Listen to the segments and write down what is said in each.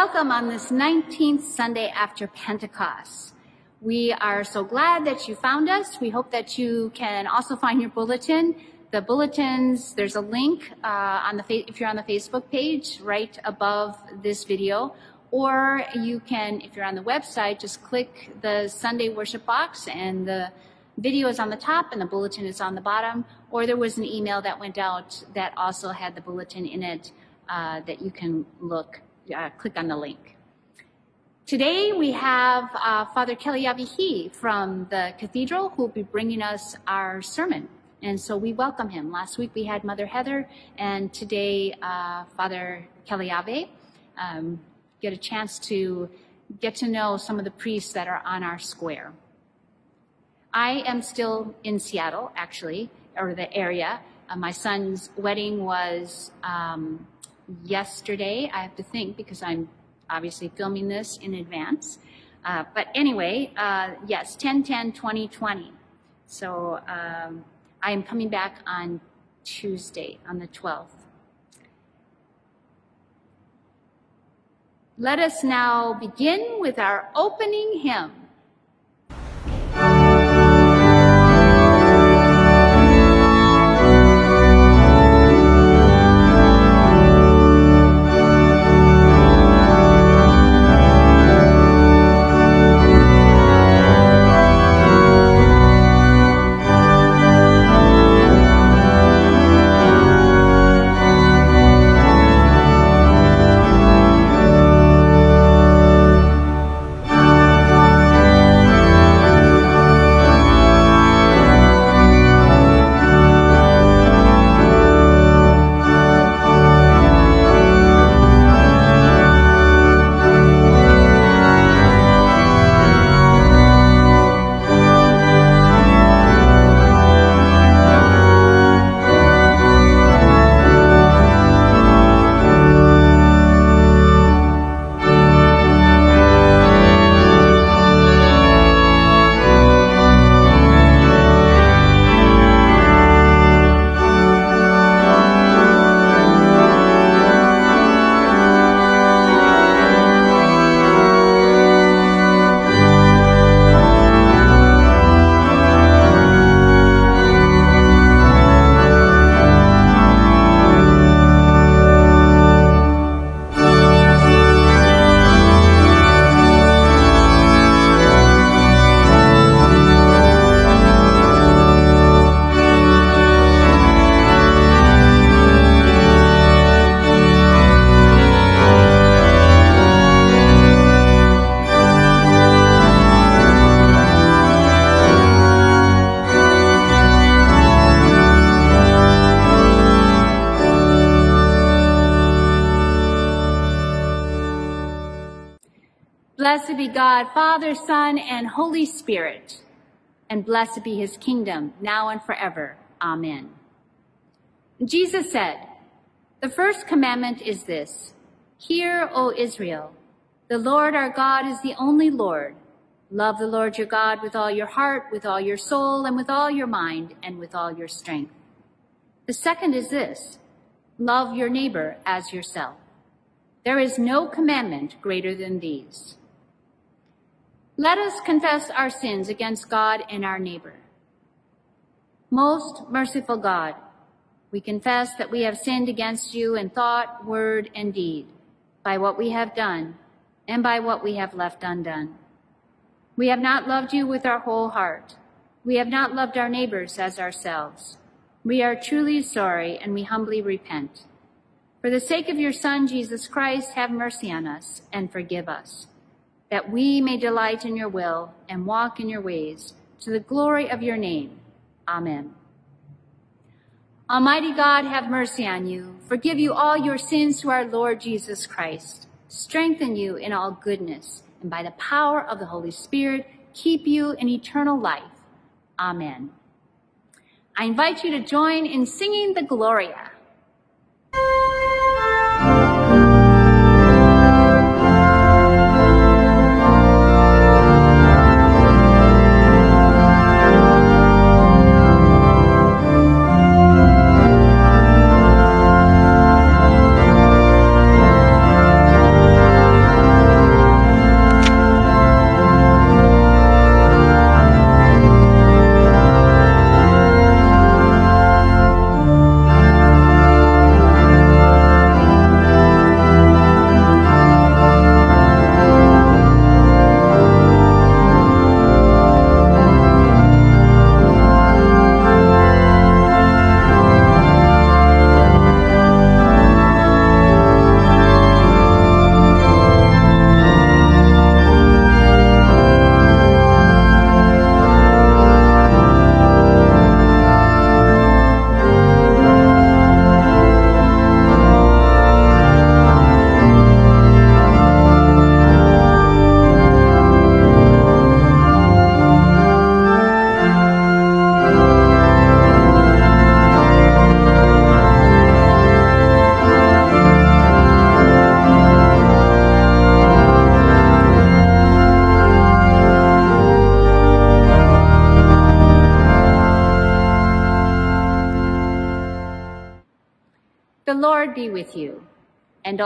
Welcome on this 19th Sunday after Pentecost. We are so glad that you found us. We hope that you can also find your bulletin. The bulletins, there's a link uh, on the if you're on the Facebook page right above this video, or you can, if you're on the website, just click the Sunday worship box and the video is on the top and the bulletin is on the bottom, or there was an email that went out that also had the bulletin in it uh, that you can look uh, click on the link. Today we have uh, Father Kelly Avihi from the cathedral who will be bringing us our sermon. And so we welcome him. Last week we had Mother Heather, and today uh, Father Kelly Ave. Um, get a chance to get to know some of the priests that are on our square. I am still in Seattle, actually, or the area. Uh, my son's wedding was um, yesterday. I have to think because I'm obviously filming this in advance. Uh, but anyway, uh, yes, 10 10 2020. So um, I am coming back on Tuesday, on the 12th. Let us now begin with our opening hymn. God, Father, Son, and Holy Spirit, and blessed be his kingdom, now and forever. Amen. Jesus said, The first commandment is this, Hear, O Israel, the Lord our God is the only Lord. Love the Lord your God with all your heart, with all your soul, and with all your mind, and with all your strength. The second is this, Love your neighbor as yourself. There is no commandment greater than these. Let us confess our sins against God and our neighbor. Most merciful God, we confess that we have sinned against you in thought, word, and deed, by what we have done and by what we have left undone. We have not loved you with our whole heart. We have not loved our neighbors as ourselves. We are truly sorry and we humbly repent. For the sake of your Son, Jesus Christ, have mercy on us and forgive us that we may delight in your will and walk in your ways to the glory of your name. Amen. Almighty God, have mercy on you, forgive you all your sins through our Lord Jesus Christ, strengthen you in all goodness, and by the power of the Holy Spirit, keep you in eternal life. Amen. I invite you to join in singing the Gloria.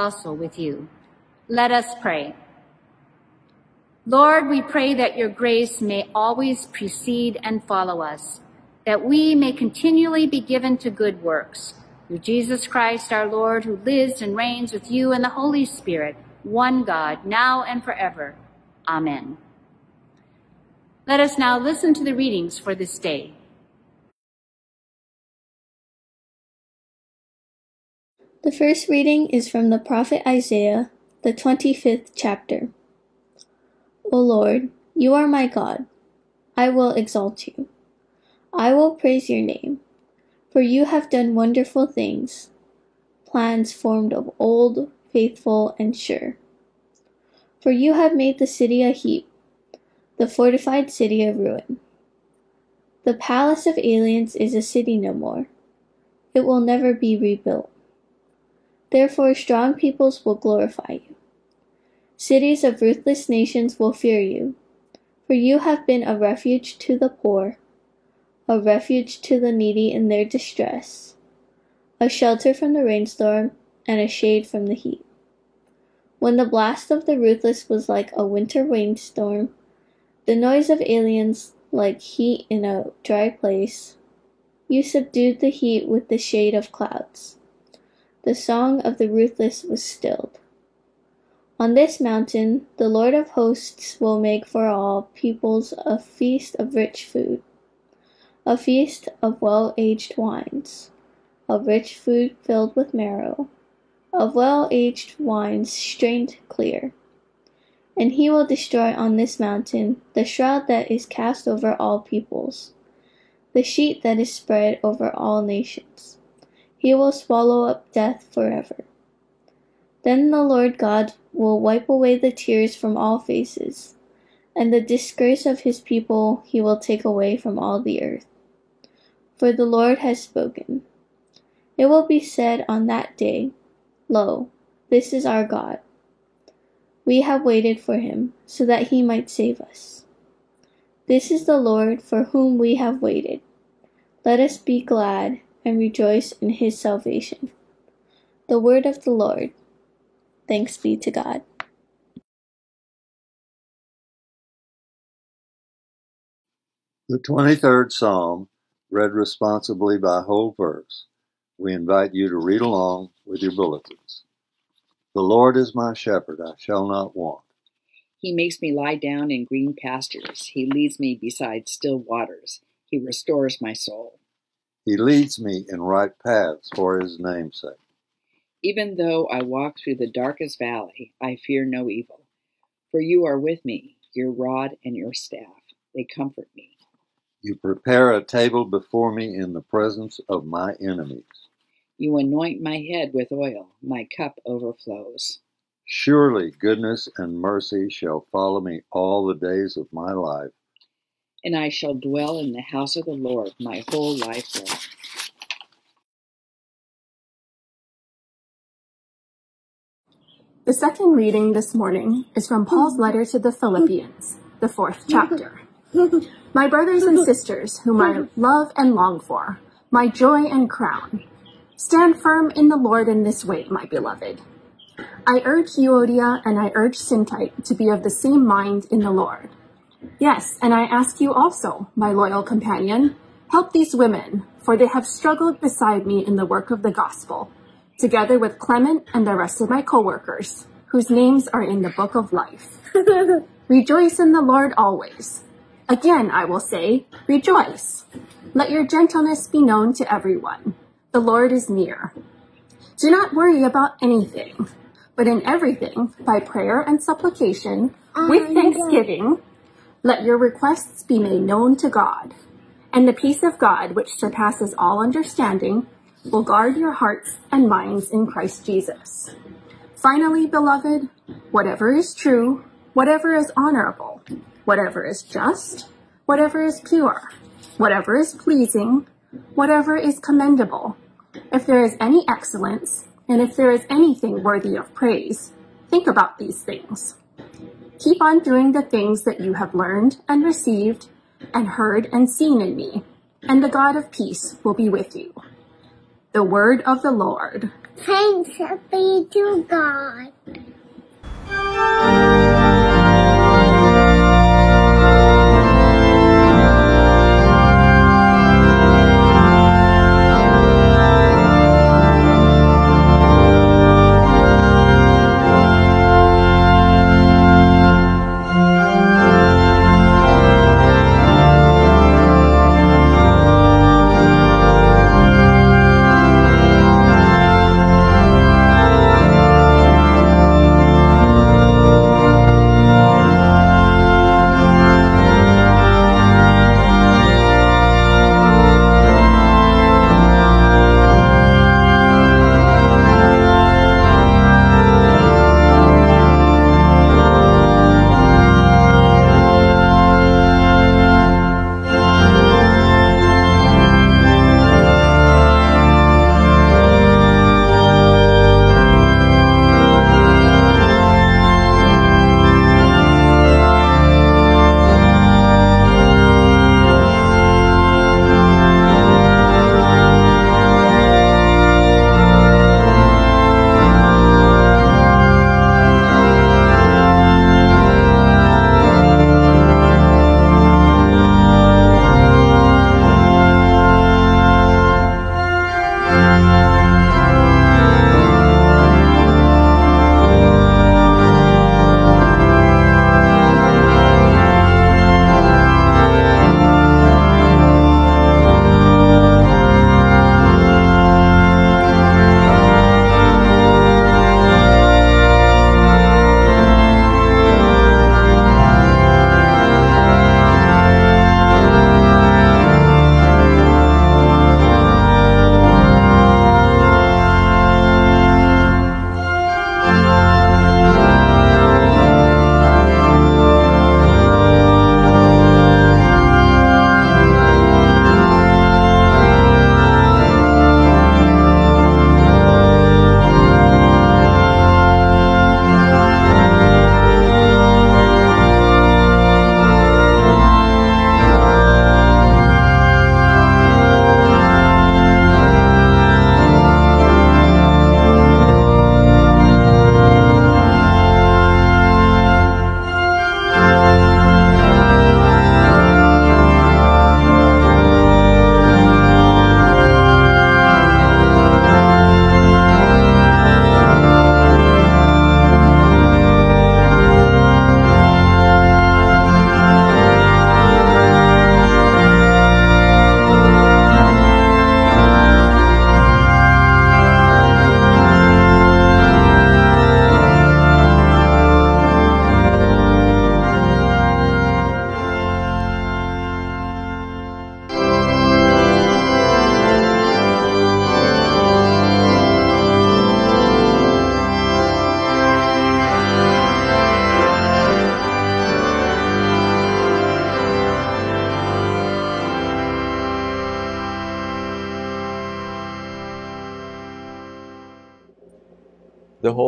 Also with you. Let us pray. Lord, we pray that your grace may always precede and follow us, that we may continually be given to good works. Through Jesus Christ our Lord, who lives and reigns with you and the Holy Spirit, one God, now and forever. Amen. Let us now listen to the readings for this day. The first reading is from the prophet Isaiah, the 25th chapter. O Lord, you are my God. I will exalt you. I will praise your name, for you have done wonderful things, plans formed of old, faithful, and sure. For you have made the city a heap, the fortified city a ruin. The palace of aliens is a city no more. It will never be rebuilt. Therefore strong peoples will glorify you. Cities of ruthless nations will fear you, for you have been a refuge to the poor, a refuge to the needy in their distress, a shelter from the rainstorm, and a shade from the heat. When the blast of the ruthless was like a winter rainstorm, the noise of aliens like heat in a dry place, you subdued the heat with the shade of clouds. The song of the ruthless was stilled. On this mountain the Lord of hosts will make for all peoples a feast of rich food, a feast of well aged wines, of rich food filled with marrow, of well aged wines strained clear. And he will destroy on this mountain the shroud that is cast over all peoples, the sheet that is spread over all nations. He will swallow up death forever. Then the Lord God will wipe away the tears from all faces, and the disgrace of his people he will take away from all the earth. For the Lord has spoken. It will be said on that day, Lo, this is our God. We have waited for him, so that he might save us. This is the Lord for whom we have waited. Let us be glad and rejoice in his salvation. The word of the Lord. Thanks be to God. The 23rd Psalm, read responsibly by whole verse. We invite you to read along with your bulletins. The Lord is my shepherd, I shall not want. He makes me lie down in green pastures. He leads me beside still waters. He restores my soul. He leads me in right paths for his name's sake. Even though I walk through the darkest valley, I fear no evil. For you are with me, your rod and your staff, they comfort me. You prepare a table before me in the presence of my enemies. You anoint my head with oil, my cup overflows. Surely goodness and mercy shall follow me all the days of my life and I shall dwell in the house of the Lord my whole life long. The second reading this morning is from Paul's letter to the Philippians, the fourth chapter. My brothers and sisters, whom I love and long for, my joy and crown, stand firm in the Lord in this way, my beloved. I urge Euodia and I urge Syntyche to be of the same mind in the Lord. Yes, and I ask you also, my loyal companion, help these women, for they have struggled beside me in the work of the gospel, together with Clement and the rest of my co-workers, whose names are in the book of life. rejoice in the Lord always. Again, I will say, rejoice. Let your gentleness be known to everyone. The Lord is near. Do not worry about anything, but in everything, by prayer and supplication, with ah, thanksgiving, let your requests be made known to God, and the peace of God, which surpasses all understanding, will guard your hearts and minds in Christ Jesus. Finally, beloved, whatever is true, whatever is honorable, whatever is just, whatever is pure, whatever is pleasing, whatever is commendable, if there is any excellence, and if there is anything worthy of praise, think about these things. Keep on doing the things that you have learned and received and heard and seen in me, and the God of peace will be with you. The word of the Lord. Thanks be to God.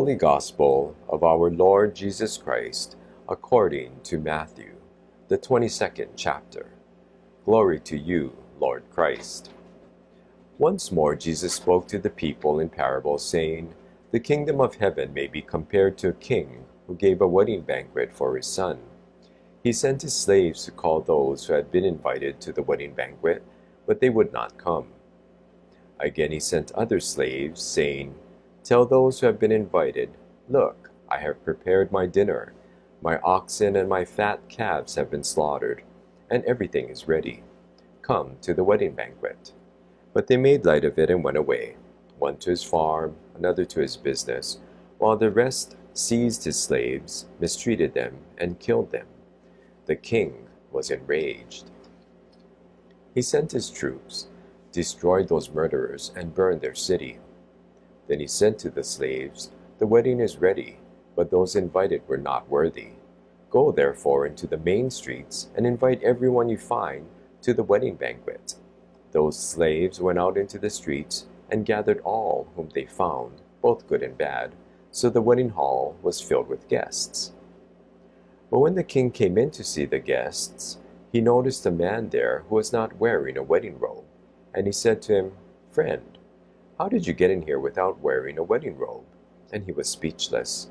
Holy Gospel of our Lord Jesus Christ according to Matthew, the 22nd chapter. Glory to you, Lord Christ. Once more Jesus spoke to the people in parables, saying, The kingdom of heaven may be compared to a king who gave a wedding banquet for his son. He sent his slaves to call those who had been invited to the wedding banquet, but they would not come. Again he sent other slaves, saying, Tell those who have been invited, Look, I have prepared my dinner. My oxen and my fat calves have been slaughtered, and everything is ready. Come to the wedding banquet. But they made light of it and went away, one to his farm, another to his business, while the rest seized his slaves, mistreated them, and killed them. The king was enraged. He sent his troops, destroyed those murderers, and burned their city. Then he said to the slaves, The wedding is ready, but those invited were not worthy. Go therefore into the main streets, and invite everyone you find to the wedding banquet. Those slaves went out into the streets, and gathered all whom they found, both good and bad, so the wedding hall was filled with guests. But when the king came in to see the guests, he noticed a man there who was not wearing a wedding robe, and he said to him, Friend, How did you get in here without wearing a wedding robe? And he was speechless.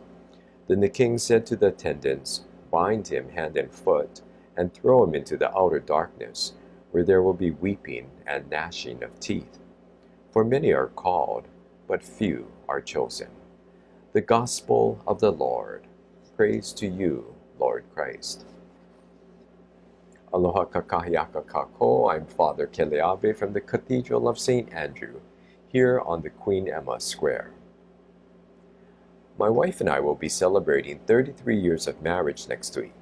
Then the king said to the attendants, Bind him hand and foot, and throw him into the outer darkness, where there will be weeping and gnashing of teeth. For many are called, but few are chosen. The Gospel of the Lord. Praise to you, Lord Christ. Aloha kakahiaka kakou. I'm Father Keleabe from the Cathedral of St. Andrew, here on the Queen Emma Square. My wife and I will be celebrating 33 years of marriage next week.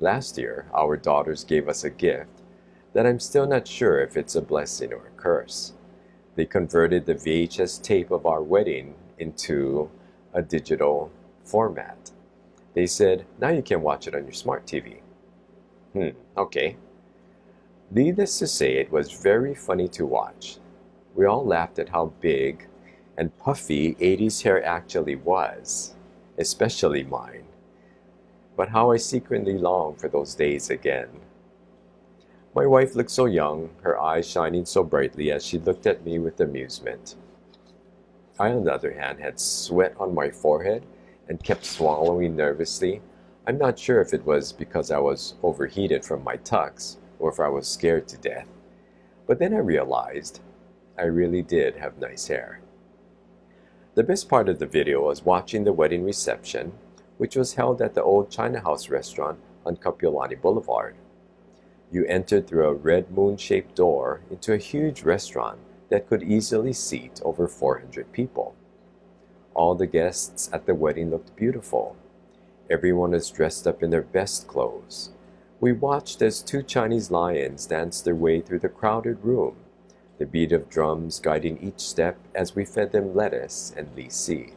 Last year, our daughters gave us a gift that I'm still not sure if it's a blessing or a curse. They converted the VHS tape of our wedding into a digital format. They said, now you can watch it on your smart TV. Hmm, okay. Needless to say, it was very funny to watch. We all laughed at how big and puffy 80s hair actually was, especially mine. But how I secretly long for those days again. My wife looked so young, her eyes shining so brightly as she looked at me with amusement. I, on the other hand, had sweat on my forehead and kept swallowing nervously. I'm not sure if it was because I was overheated from my tux or if I was scared to death. But then I realized I really did have nice hair. The best part of the video was watching the wedding reception, which was held at the old China House restaurant on Kapiolani Boulevard. You entered through a red moon shaped door into a huge restaurant that could easily seat over 400 people. All the guests at the wedding looked beautiful. Everyone was dressed up in their best clothes. We watched as two Chinese lions danced their way through the crowded room, the beat of drums guiding each step as we fed them lettuce and lai see.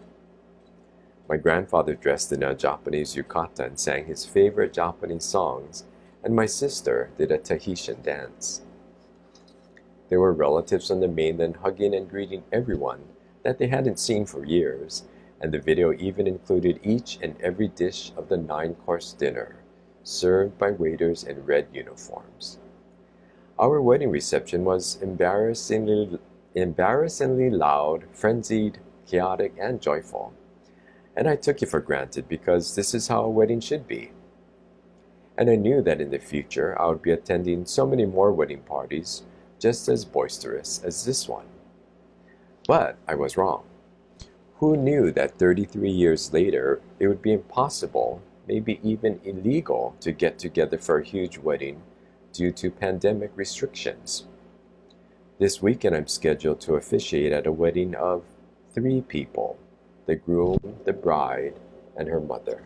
My grandfather dressed in a Japanese yukata and sang his favorite Japanese songs and my sister did a Tahitian dance. There were relatives on the mainland hugging and greeting everyone that they hadn't seen for years, and the video even included each and every dish of the nine course dinner, served by waiters in red uniforms. Our wedding reception was embarrassingly, embarrassingly loud, frenzied, chaotic, and joyful. And I took it for granted because this is how a wedding should be and I knew that in the future I would be attending so many more wedding parties just as boisterous as this one. But I was wrong. Who knew that 33 years later it would be impossible, maybe even illegal, to get together for a huge wedding due to pandemic restrictions? This weekend I'm scheduled to officiate at a wedding of three people the groom, the bride, and her mother.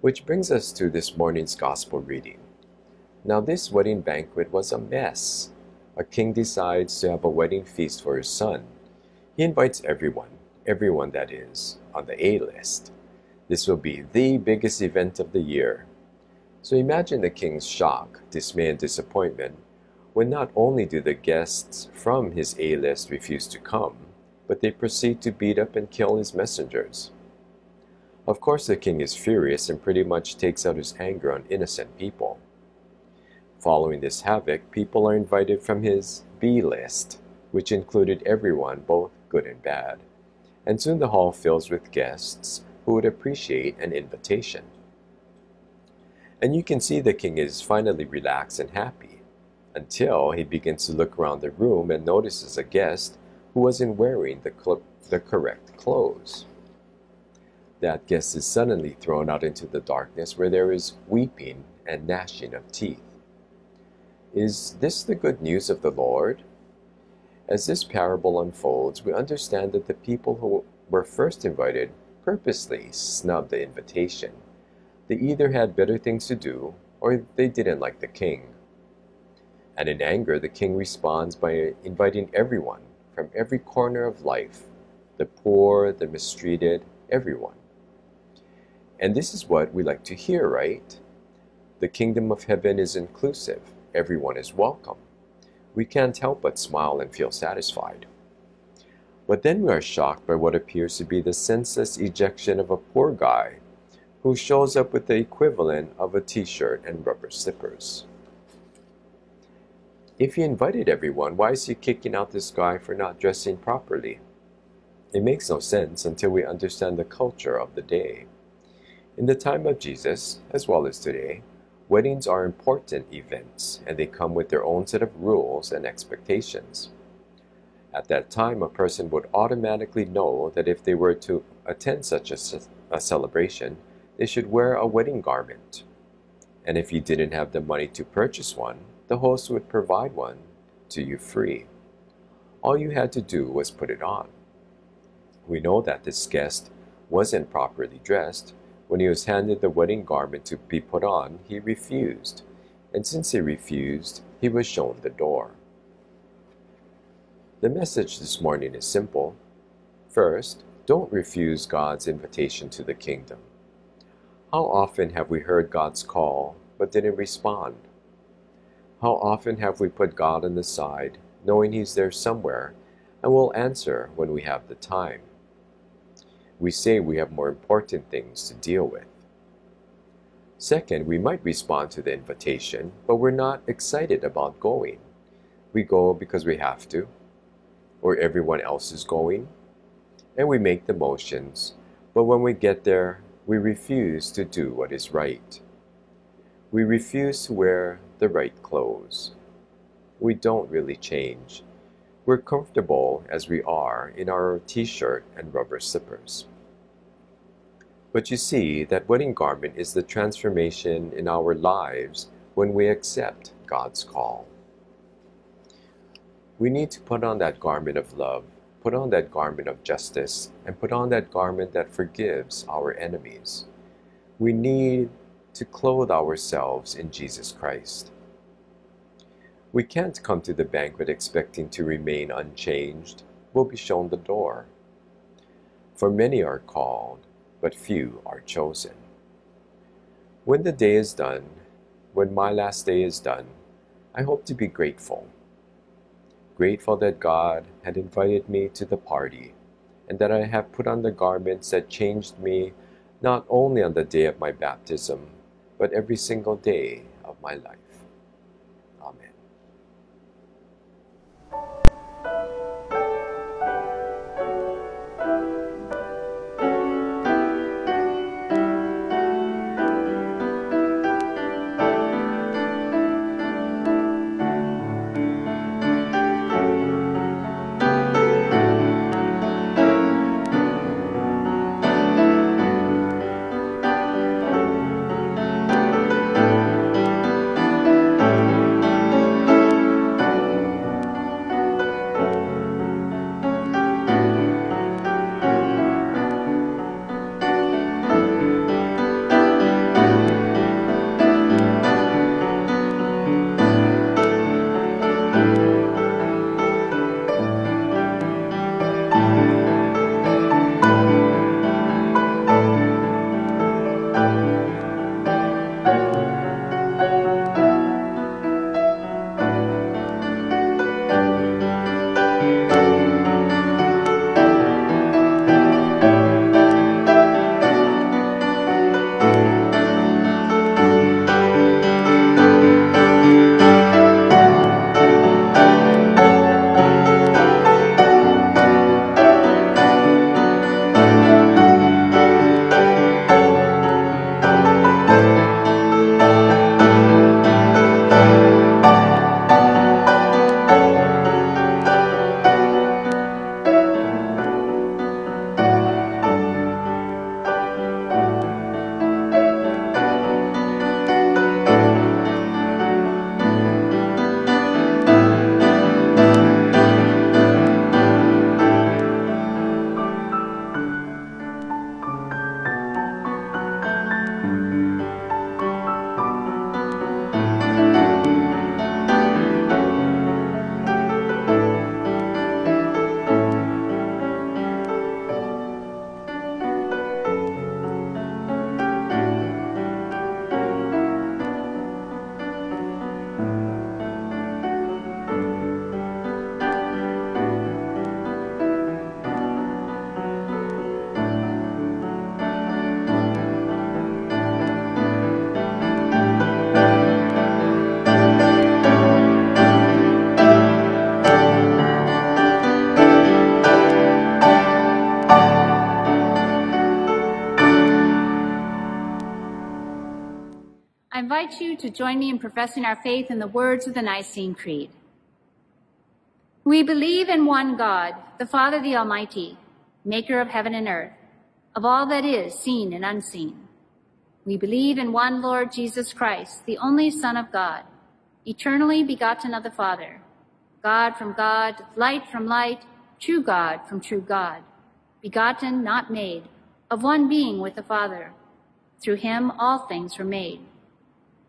Which brings us to this morning's gospel reading. Now, this wedding banquet was a mess. A king decides to have a wedding feast for his son. He invites everyone, everyone that is, on the A list. This will be the biggest event of the year. So imagine the king's shock, dismay, and disappointment when not only do the guests from his A list refuse to come, but they proceed to beat up and kill his messengers. Of course, the king is furious and pretty much takes out his anger on innocent people. Following this havoc, people are invited from his B list, which included everyone, both good and bad. And soon the hall fills with guests who would appreciate an invitation. And you can see the king is finally relaxed and happy, until he begins to look around the room and notices a guest who wasn't wearing the, the correct clothes that guest is suddenly thrown out into the darkness where there is weeping and gnashing of teeth. Is this the good news of the Lord? As this parable unfolds, we understand that the people who were first invited purposely snubbed the invitation. They either had better things to do or they didn't like the king. And in anger, the king responds by inviting everyone from every corner of life the poor, the mistreated, everyone. And this is what we like to hear, right? The kingdom of heaven is inclusive, everyone is welcome. We can't help but smile and feel satisfied. But then we are shocked by what appears to be the senseless ejection of a poor guy who shows up with the equivalent of a t shirt and rubber slippers. If he invited everyone, why is he kicking out this guy for not dressing properly? It makes no sense until we understand the culture of the day. In the time of Jesus, as well as today, weddings are important events and they come with their own set of rules and expectations. At that time, a person would automatically know that if they were to attend such a, a celebration, they should wear a wedding garment. And if you didn't have the money to purchase one, the host would provide one to you free. All you had to do was put it on. We know that this guest wasn't properly dressed. When he was handed the wedding garment to be put on, he refused. And since he refused, he was shown the door. The message this morning is simple. First, don't refuse God's invitation to the kingdom. How often have we heard God's call but didn't respond? How often have we put God on the side, knowing He's there somewhere, and will answer when we have the time? We say we have more important things to deal with. Second, we might respond to the invitation, but we're not excited about going. We go because we have to, or everyone else is going, and we make the motions, but when we get there, we refuse to do what is right. We refuse to wear the right clothes. We don't really change. We're comfortable as we are in our t shirt and rubber slippers. But you see, that wedding garment is the transformation in our lives when we accept God's call. We need to put on that garment of love, put on that garment of justice, and put on that garment that forgives our enemies. We need to clothe ourselves in Jesus Christ. We can't come to the banquet expecting to remain unchanged. We'll be shown the door. For many are called, but few are chosen. When the day is done, when my last day is done, I hope to be grateful. Grateful that God had invited me to the party and that I have put on the garments that changed me not only on the day of my baptism, but every single day of my life. To join me in professing our faith in the words of the Nicene Creed. We believe in one God, the Father, the Almighty, maker of heaven and earth, of all that is seen and unseen. We believe in one Lord Jesus Christ, the only Son of God, eternally begotten of the Father, God from God, light from light, true God from true God, begotten, not made, of one being with the Father. Through him all things were made.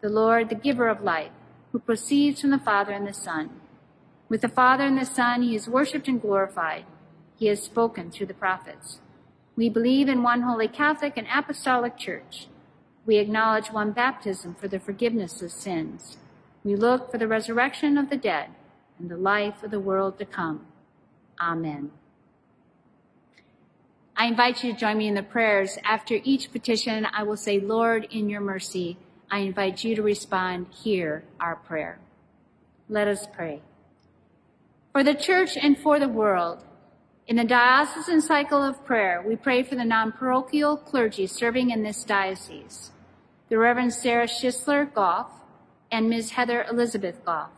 the Lord, the giver of life, who proceeds from the Father and the Son. With the Father and the Son, he is worshiped and glorified. He has spoken through the prophets. We believe in one holy Catholic and apostolic church. We acknowledge one baptism for the forgiveness of sins. We look for the resurrection of the dead and the life of the world to come. Amen. I invite you to join me in the prayers. After each petition, I will say, Lord, in your mercy, I invite you to respond, hear our prayer. Let us pray. For the church and for the world, in the diocesan cycle of prayer, we pray for the non-parochial clergy serving in this diocese, the Reverend Sarah Schisler Goff and Ms. Heather Elizabeth Goff,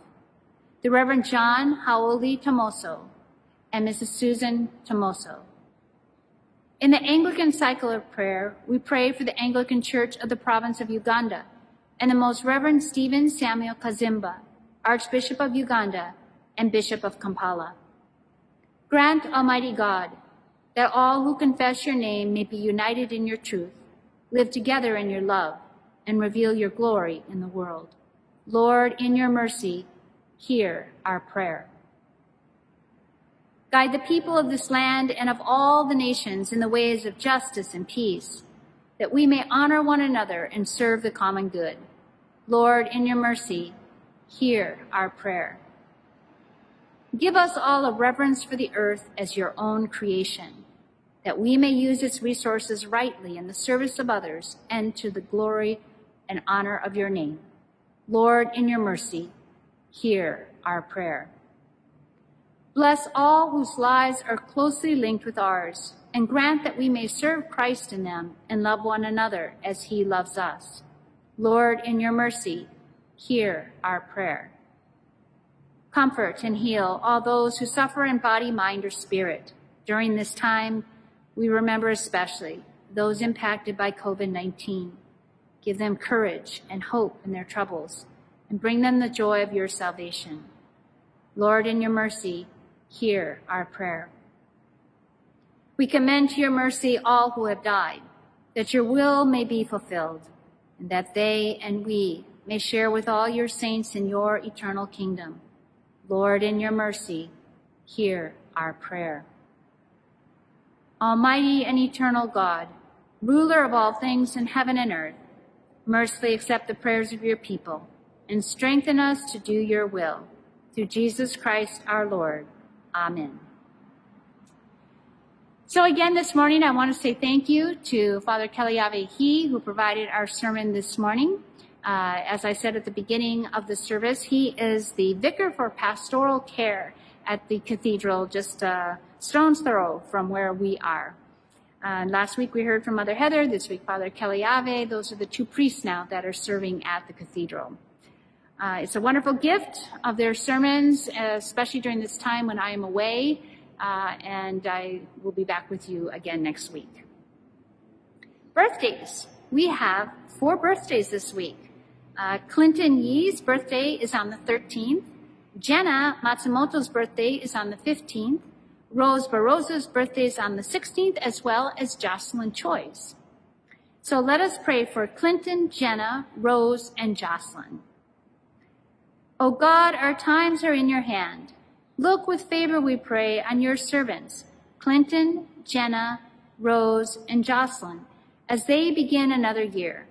the Reverend John Hau'oli Tomoso and Mrs. Susan Tomoso. In the Anglican cycle of prayer, we pray for the Anglican Church of the province of Uganda and the Most Reverend Stephen Samuel Kaziimba, Archbishop of Uganda and Bishop of Kampala. Grant, Almighty God, that all who confess your name may be united in your truth, live together in your love, and reveal your glory in the world. Lord, in your mercy, hear our prayer. Guide the people of this land and of all the nations in the ways of justice and peace, that we may honor one another and serve the common good. Lord, in your mercy, hear our prayer. Give us all a reverence for the earth as your own creation, that we may use its resources rightly in the service of others and to the glory and honor of your name. Lord, in your mercy, hear our prayer. Bless all whose lives are closely linked with ours, and grant that we may serve Christ in them and love one another as he loves us. Lord, in your mercy, hear our prayer. Comfort and heal all those who suffer in body, mind, or spirit. During this time, we remember especially those impacted by COVID-19. Give them courage and hope in their troubles and bring them the joy of your salvation. Lord, in your mercy, hear our prayer. We commend to your mercy all who have died, that your will may be fulfilled, and that they and we may share with all your saints in your eternal kingdom. Lord, in your mercy, hear our prayer. Almighty and eternal God, ruler of all things in heaven and earth, mercifully accept the prayers of your people and strengthen us to do your will. Through Jesus Christ our Lord. Amen. So again, this morning, I want to say thank you to Father Keliave He, who provided our sermon this morning. Uh, as I said at the beginning of the service, he is the vicar for pastoral care at the cathedral, just a stone's throw from where we are. Uh, last week we heard from Mother Heather, this week Father Keliave. Those are the two priests now that are serving at the cathedral. Uh, it's a wonderful gift of their sermons, especially during this time when I am away, uh, and I will be back with you again next week. Birthdays. We have four birthdays this week. Uh, Clinton Yee's birthday is on the 13th. Jenna Matsumoto's birthday is on the 15th. Rose Barroza's birthday is on the 16th, as well as Jocelyn Choi's. So let us pray for Clinton, Jenna, Rose, and Jocelyn. O God, our times are in your hand. Look with favor, we pray, on your servants, Clinton, Jenna, Rose, and Jocelyn, as they begin another year.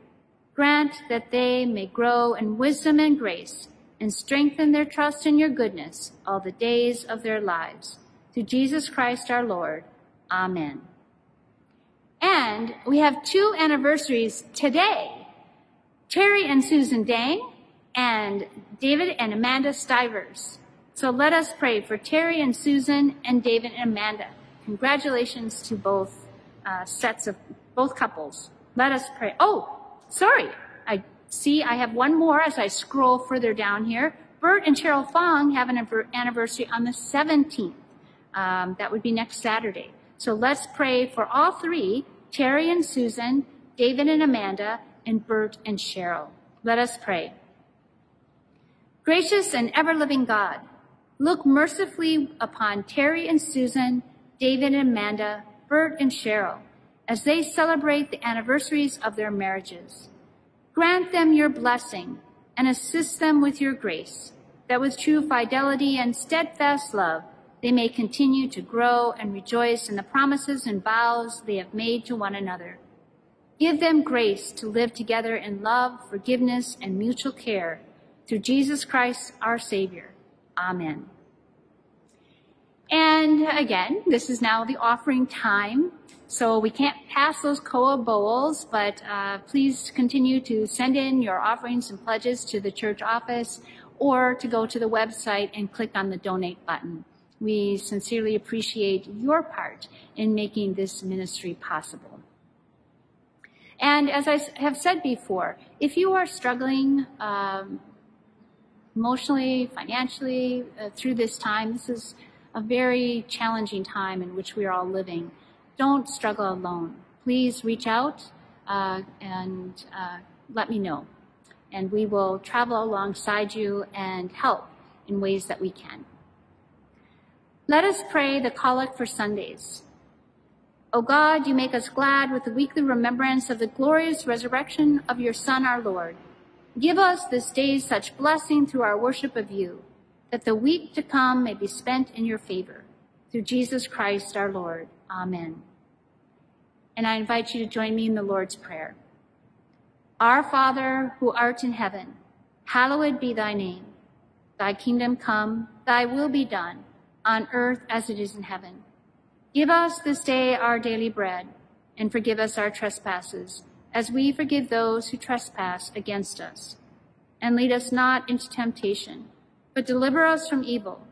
Grant that they may grow in wisdom and grace and strengthen their trust in your goodness all the days of their lives. Through Jesus Christ our Lord. Amen. And we have two anniversaries today. Terry and Susan Dang and David and Amanda Stivers. So let us pray for Terry and Susan and David and Amanda. Congratulations to both uh, sets of both couples. Let us pray. Oh, sorry. I see I have one more as I scroll further down here. Bert and Cheryl Fong have an anniversary on the 17th. Um, that would be next Saturday. So let's pray for all three, Terry and Susan, David and Amanda, and Bert and Cheryl. Let us pray. Gracious and ever-living God, look mercifully upon Terry and Susan, David and Amanda, Bert and Cheryl, as they celebrate the anniversaries of their marriages. Grant them your blessing and assist them with your grace, that with true fidelity and steadfast love, they may continue to grow and rejoice in the promises and vows they have made to one another. Give them grace to live together in love, forgiveness, and mutual care through Jesus Christ, our Savior. Amen. And again, this is now the offering time. So we can't pass those koa bowls, but uh, please continue to send in your offerings and pledges to the church office or to go to the website and click on the donate button. We sincerely appreciate your part in making this ministry possible. And as I have said before, if you are struggling um, emotionally, financially uh, through this time, this is a very challenging time in which we are all living don't struggle alone. Please reach out uh, and uh, let me know. And we will travel alongside you and help in ways that we can. Let us pray the collect for Sundays. O God, you make us glad with the weekly remembrance of the glorious resurrection of your Son, our Lord. Give us this day such blessing through our worship of you, that the week to come may be spent in your favor. Through Jesus Christ, our Lord. Amen and I invite you to join me in the Lord's Prayer. Our Father, who art in heaven, hallowed be thy name. Thy kingdom come, thy will be done, on earth as it is in heaven. Give us this day our daily bread, and forgive us our trespasses, as we forgive those who trespass against us. And lead us not into temptation, but deliver us from evil.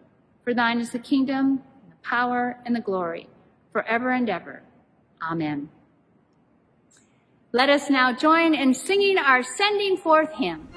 For thine is the kingdom, the power, and the glory, forever and ever. Amen. Let us now join in singing our sending forth hymn.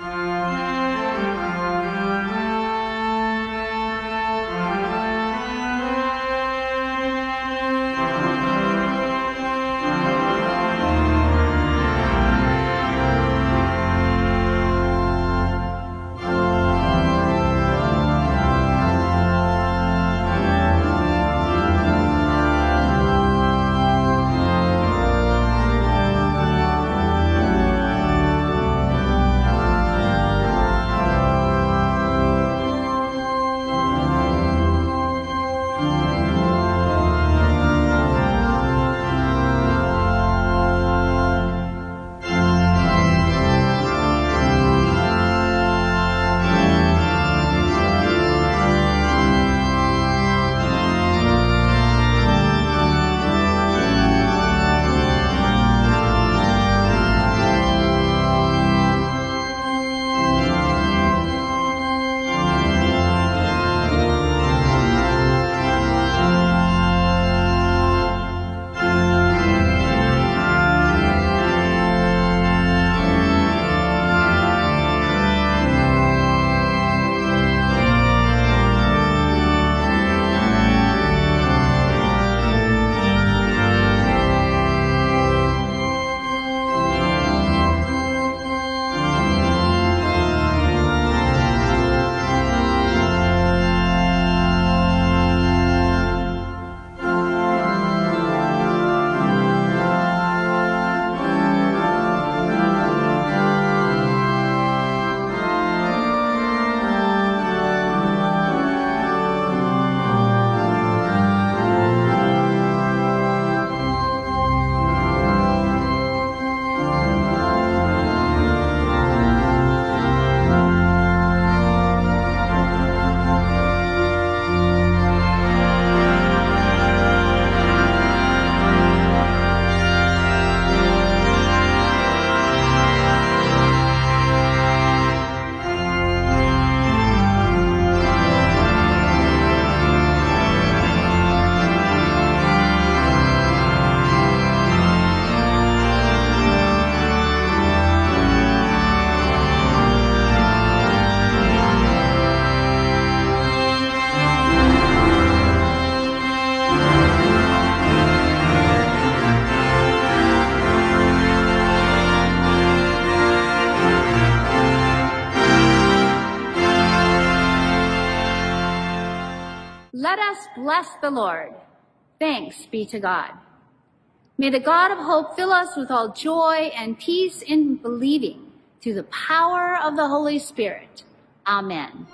Bless the Lord. Thanks be to God. May the God of hope fill us with all joy and peace in believing through the power of the Holy Spirit. Amen.